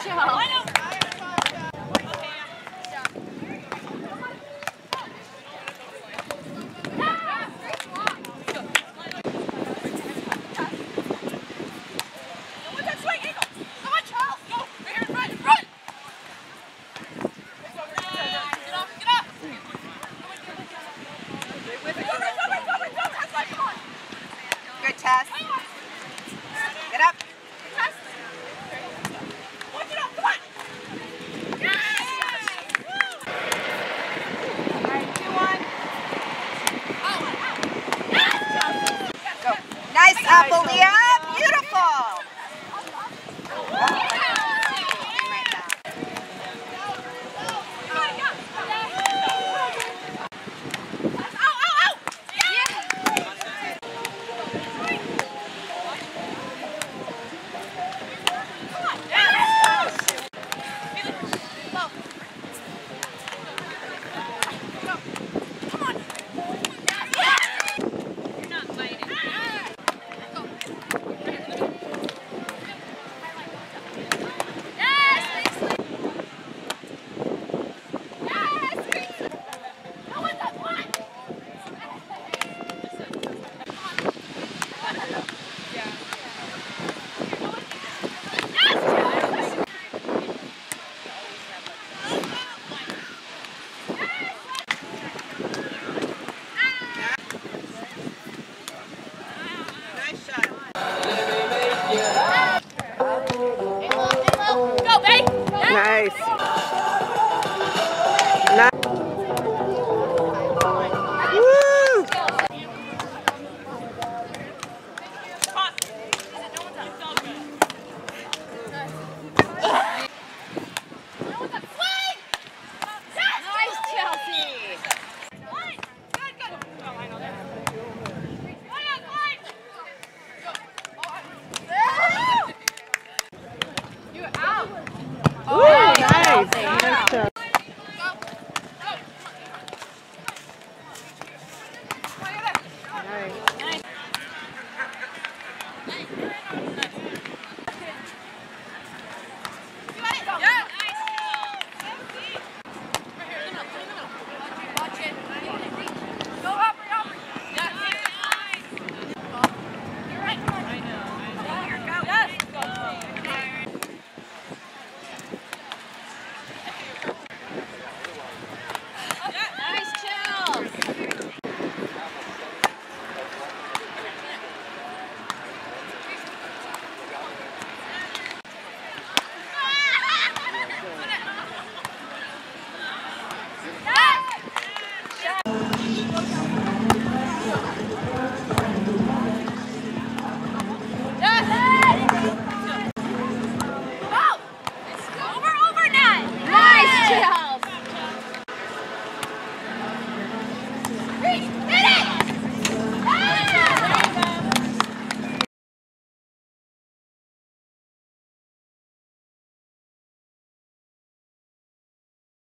笑。好了